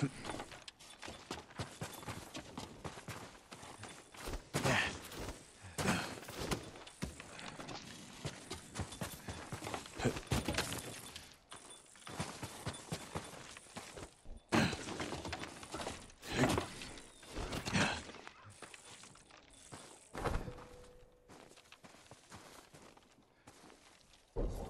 Hmph. you